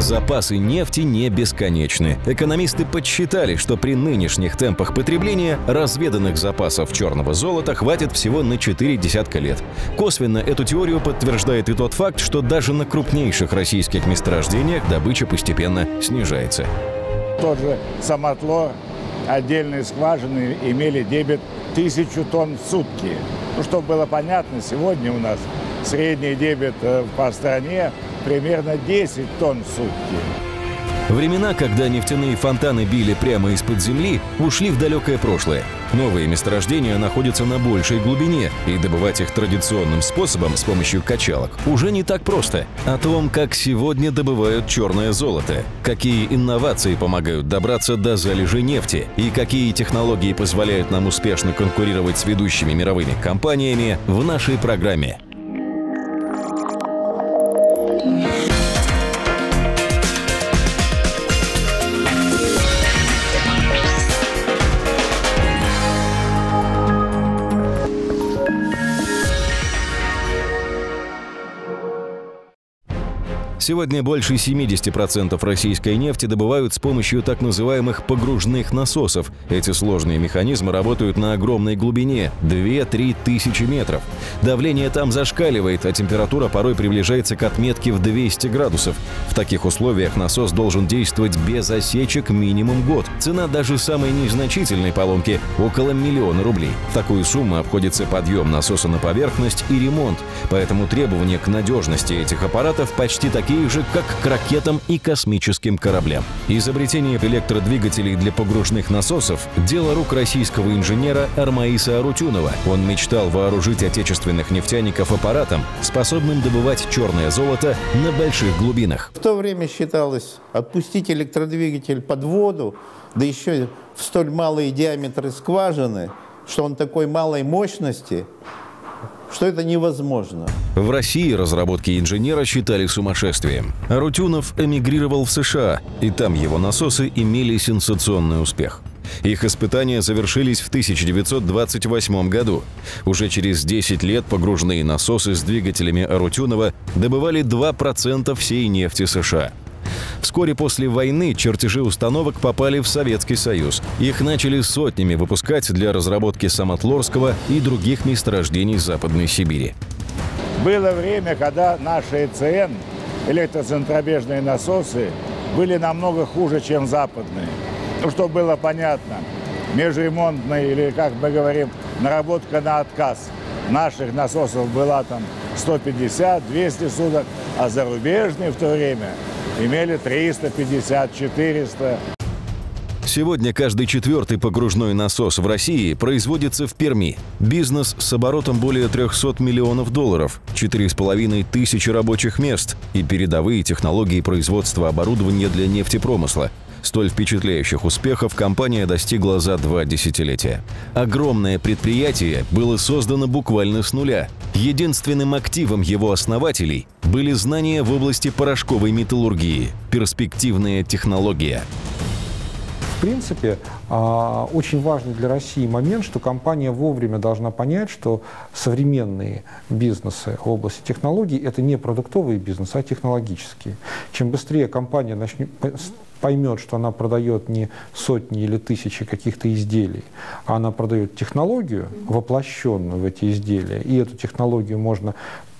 Запасы нефти не бесконечны. Экономисты подсчитали, что при нынешних темпах потребления разведанных запасов черного золота хватит всего на 4 десятка лет. Косвенно эту теорию подтверждает и тот факт, что даже на крупнейших российских месторождениях добыча постепенно снижается. Тот же Самотлор, отдельные скважины имели дебет тысячу тонн в сутки. Ну, чтобы было понятно, сегодня у нас средний дебет э, по стране примерно 10 тонн в сутки. Времена, когда нефтяные фонтаны били прямо из-под земли, ушли в далекое прошлое. Новые месторождения находятся на большей глубине, и добывать их традиционным способом с помощью качалок уже не так просто. О том, как сегодня добывают черное золото, какие инновации помогают добраться до залежи нефти и какие технологии позволяют нам успешно конкурировать с ведущими мировыми компаниями в нашей программе. Сегодня больше 70% российской нефти добывают с помощью так называемых погружных насосов. Эти сложные механизмы работают на огромной глубине – 2-3 тысячи метров. Давление там зашкаливает, а температура порой приближается к отметке в 200 градусов. В таких условиях насос должен действовать без осечек минимум год. Цена даже самой незначительной поломки – около миллиона рублей. В такую сумму обходится подъем насоса на поверхность и ремонт, поэтому требования к надежности этих аппаратов почти такие такие же, как к ракетам и космическим кораблям. Изобретение электродвигателей для погружных насосов – дело рук российского инженера Армаиса Арутюнова. Он мечтал вооружить отечественных нефтяников аппаратом, способным добывать черное золото на больших глубинах. В то время считалось отпустить электродвигатель под воду, да еще в столь малые диаметры скважины, что он такой малой мощности, что это невозможно. В России разработки инженера считали сумасшествием. Арутюнов эмигрировал в США, и там его насосы имели сенсационный успех. Их испытания завершились в 1928 году. Уже через 10 лет погружные насосы с двигателями Арутюнова добывали 2% всей нефти США – Вскоре после войны чертежи установок попали в Советский Союз. Их начали сотнями выпускать для разработки Самотлорского и других месторождений Западной Сибири. Было время, когда наши ЭЦН, электроцентробежные насосы, были намного хуже, чем западные. Ну, чтобы было понятно, межремонтная или, как мы говорим, наработка на отказ наших насосов была там 150-200 суток, а зарубежные в то время имели 350, 400. Сегодня каждый четвертый погружной насос в России производится в Перми. Бизнес с оборотом более 300 миллионов долларов, 4,5 тысячи рабочих мест и передовые технологии производства оборудования для нефтепромысла – Столь впечатляющих успехов компания достигла за два десятилетия. Огромное предприятие было создано буквально с нуля. Единственным активом его основателей были знания в области порошковой металлургии, перспективная технология. В принципе, а, очень важный для России момент, что компания вовремя должна понять, что современные бизнесы в области технологий – это не продуктовые бизнесы, а технологические. Чем быстрее компания начнет, поймет, что она продает не сотни или тысячи каких-то изделий, а она продает технологию, воплощенную в эти изделия, и эту технологию можно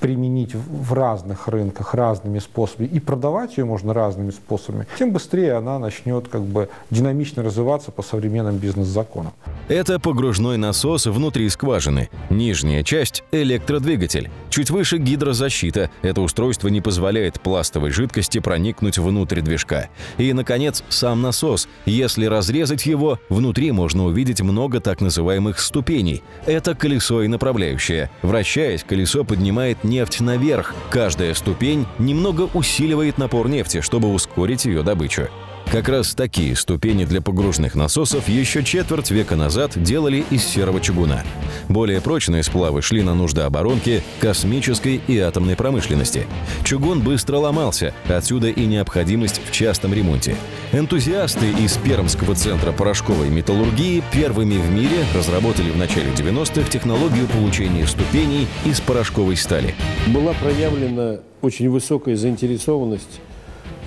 применить в разных рынках разными способами и продавать ее можно разными способами, тем быстрее она начнет как бы динамично развиваться по современным бизнес-законам. Это погружной насос внутри скважины. Нижняя часть – электродвигатель. Чуть выше гидрозащита. Это устройство не позволяет пластовой жидкости проникнуть внутрь движка. И, наконец, сам насос. Если разрезать его, внутри можно увидеть много так называемых ступеней. Это колесо и направляющее. Вращаясь, колесо поднимает нефть наверх. Каждая ступень немного усиливает напор нефти, чтобы ускорить ее добычу. Как раз такие ступени для погружных насосов еще четверть века назад делали из серого чугуна. Более прочные сплавы шли на нужды оборонки, космической и атомной промышленности. Чугун быстро ломался, отсюда и необходимость в частом ремонте. Энтузиасты из Пермского центра порошковой металлургии первыми в мире разработали в начале 90-х технологию получения ступеней из порошковой стали. Была проявлена очень высокая заинтересованность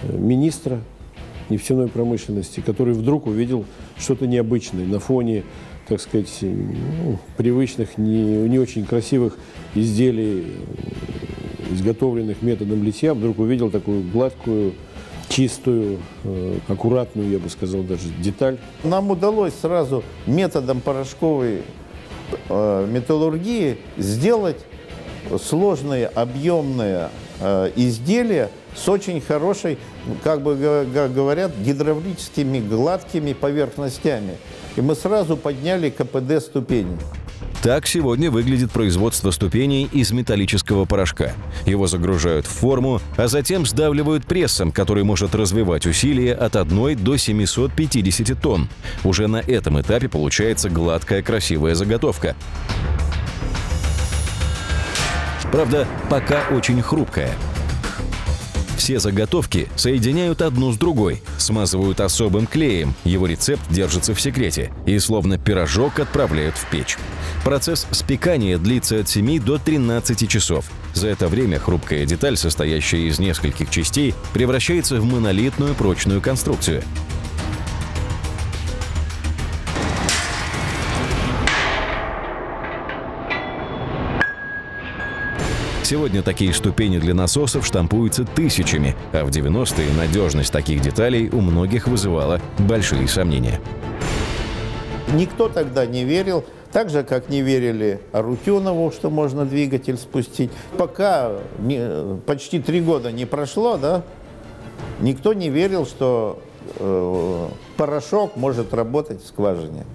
министра нефтяной промышленности, который вдруг увидел что-то необычное на фоне, так сказать, ну, привычных, не, не очень красивых изделий, изготовленных методом литья, вдруг увидел такую гладкую, чистую, э, аккуратную, я бы сказал, даже деталь. Нам удалось сразу методом порошковой э, металлургии сделать сложные, объемные э, изделия с очень хорошей, как бы говорят, гидравлическими гладкими поверхностями. И мы сразу подняли КПД ступени. Так сегодня выглядит производство ступеней из металлического порошка. Его загружают в форму, а затем сдавливают прессом, который может развивать усилие от 1 до 750 тонн. Уже на этом этапе получается гладкая красивая заготовка. Правда, пока очень хрупкая. Все заготовки соединяют одну с другой, смазывают особым клеем, его рецепт держится в секрете, и словно пирожок отправляют в печь. Процесс спекания длится от 7 до 13 часов. За это время хрупкая деталь, состоящая из нескольких частей, превращается в монолитную прочную конструкцию. Сегодня такие ступени для насосов штампуются тысячами, а в 90-е надежность таких деталей у многих вызывала большие сомнения. Никто тогда не верил, так же, как не верили Арутюнову, что можно двигатель спустить. Пока не, почти три года не прошло, да, никто не верил, что э, порошок может работать в скважине.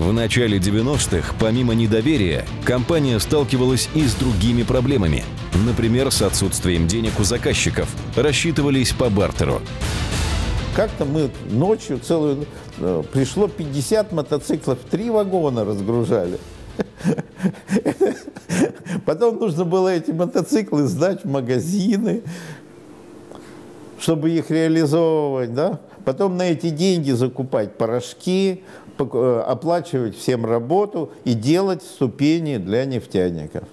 В начале 90-х, помимо недоверия, компания сталкивалась и с другими проблемами. Например, с отсутствием денег у заказчиков. Рассчитывались по бартеру. Как-то мы ночью целую... Э, пришло 50 мотоциклов, три вагона разгружали. Потом нужно было эти мотоциклы сдать в магазины, чтобы их реализовывать, да? Потом на эти деньги закупать порошки, Э, оплачивать всем работу и делать ступени для нефтяников.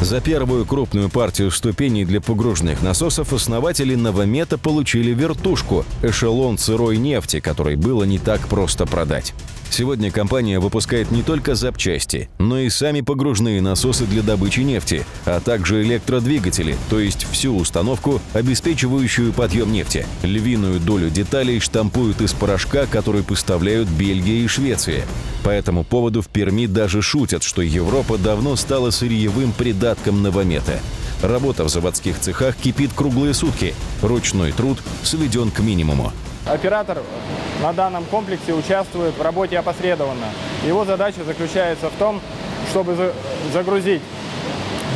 За первую крупную партию ступеней для погружных насосов основатели Новомета получили вертушку – эшелон сырой нефти, который было не так просто продать. Сегодня компания выпускает не только запчасти, но и сами погружные насосы для добычи нефти, а также электродвигатели, то есть всю установку, обеспечивающую подъем нефти. Львиную долю деталей штампуют из порошка, который поставляют Бельгия и Швеция. По этому поводу в Перми даже шутят, что Европа давно стала сырьевым придатком Новомета. Работа в заводских цехах кипит круглые сутки, ручной труд сведен к минимуму. Оператор на данном комплексе участвует в работе опосредованно. Его задача заключается в том, чтобы загрузить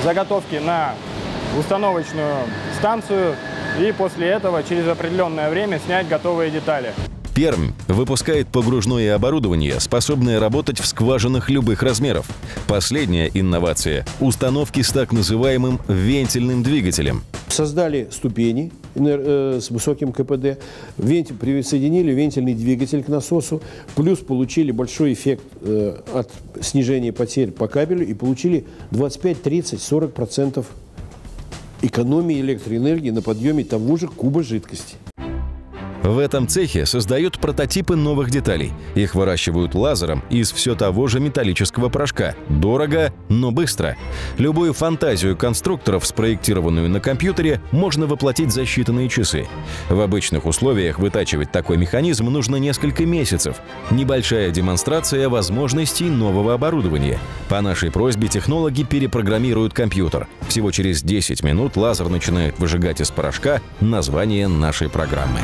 заготовки на установочную станцию и после этого через определенное время снять готовые детали. Пермь выпускает погружное оборудование, способное работать в скважинах любых размеров. Последняя инновация – установки с так называемым вентильным двигателем. Создали ступени с высоким КПД, вентиль, присоединили вентильный двигатель к насосу, плюс получили большой эффект э, от снижения потерь по кабелю и получили 25, 30, 40 процентов экономии электроэнергии на подъеме того же куба жидкости. В этом цехе создают прототипы новых деталей. Их выращивают лазером из все того же металлического порошка. Дорого, но быстро. Любую фантазию конструкторов, спроектированную на компьютере, можно воплотить за считанные часы. В обычных условиях вытачивать такой механизм нужно несколько месяцев. Небольшая демонстрация возможностей нового оборудования. По нашей просьбе технологи перепрограммируют компьютер. Всего через 10 минут лазер начинает выжигать из порошка название нашей программы.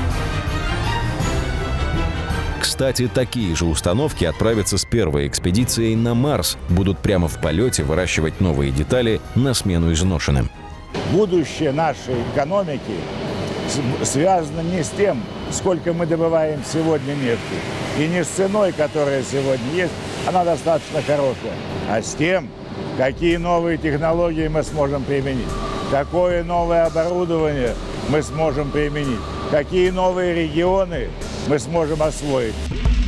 Кстати, такие же установки отправятся с первой экспедицией на Марс, будут прямо в полете выращивать новые детали на смену изношенным. Будущее нашей экономики связано не с тем, сколько мы добываем сегодня нефти, и не с ценой, которая сегодня есть, она достаточно хорошая, а с тем, какие новые технологии мы сможем применить, какое новое оборудование мы сможем применить, какие новые регионы мы сможем освоить.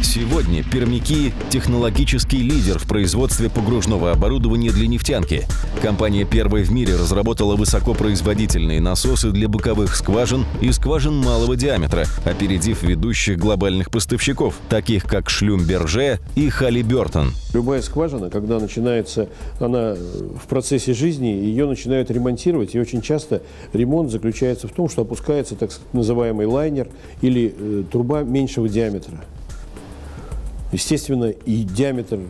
Сегодня пермяки – технологический лидер в производстве погружного оборудования для нефтянки. Компания первой в мире разработала высокопроизводительные насосы для боковых скважин и скважин малого диаметра, опередив ведущих глобальных поставщиков, таких как Шлюмберже и Халибертон. Любая скважина, когда начинается она в процессе жизни, ее начинают ремонтировать, и очень часто ремонт заключается в том, что опускается так называемый лайнер или э, труба меньшего диаметра. Естественно, и диаметр,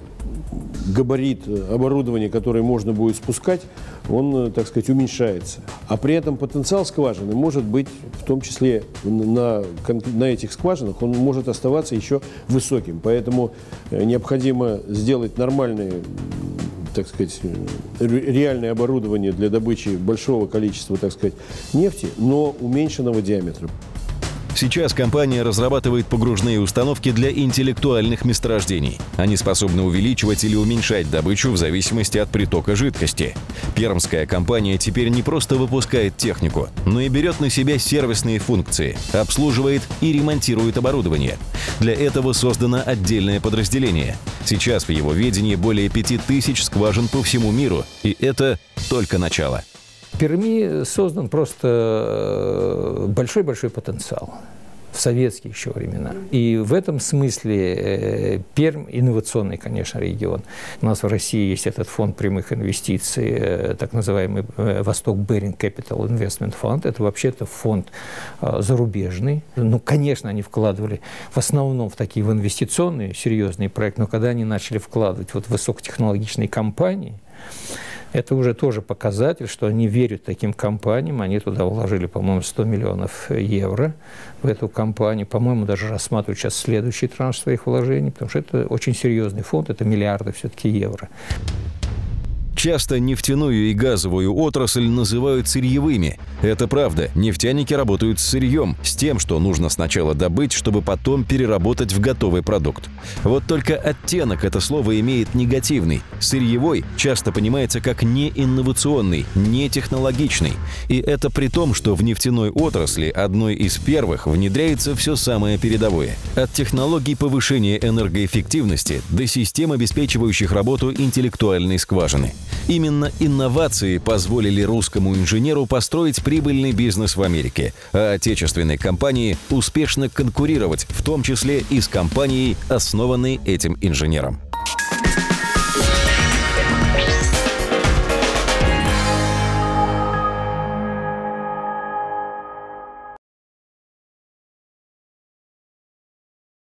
габарит оборудования, которое можно будет спускать, он, так сказать, уменьшается. А при этом потенциал скважины может быть, в том числе на, на этих скважинах, он может оставаться еще высоким. Поэтому э, необходимо сделать нормальные так сказать, реальное оборудование для добычи большого количества, так сказать, нефти, но уменьшенного диаметра. Сейчас компания разрабатывает погружные установки для интеллектуальных месторождений. Они способны увеличивать или уменьшать добычу в зависимости от притока жидкости. Пермская компания теперь не просто выпускает технику, но и берет на себя сервисные функции, обслуживает и ремонтирует оборудование. Для этого создано отдельное подразделение. Сейчас в его ведении более 5000 скважин по всему миру, и это только начало. Перми создан просто большой-большой потенциал в советские еще времена. И в этом смысле э, Пермь инновационный, конечно, регион. У нас в России есть этот фонд прямых инвестиций, э, так называемый э, Восток Беринг Capital Investment Fund. Это вообще-то фонд зарубежный. Ну, конечно, они вкладывали в основном в такие в инвестиционные серьезные проекты, но когда они начали вкладывать вот в высокотехнологичные компании, это уже тоже показатель, что они верят таким компаниям. Они туда вложили, по-моему, 100 миллионов евро в эту компанию. По-моему, даже рассматривают сейчас следующий транш своих вложений, потому что это очень серьезный фонд, это миллиарды все-таки евро. Часто нефтяную и газовую отрасль называют сырьевыми. Это правда. Нефтяники работают с сырьем, с тем, что нужно сначала добыть, чтобы потом переработать в готовый продукт. Вот только оттенок это слово имеет негативный. Сырьевой часто понимается как неинновационный, не технологичный. И это при том, что в нефтяной отрасли одной из первых внедряется все самое передовое. От технологий повышения энергоэффективности до систем, обеспечивающих работу интеллектуальной скважины. Именно инновации позволили русскому инженеру построить прибыльный бизнес в Америке, а отечественной компании успешно конкурировать, в том числе и с компанией, основанной этим инженером.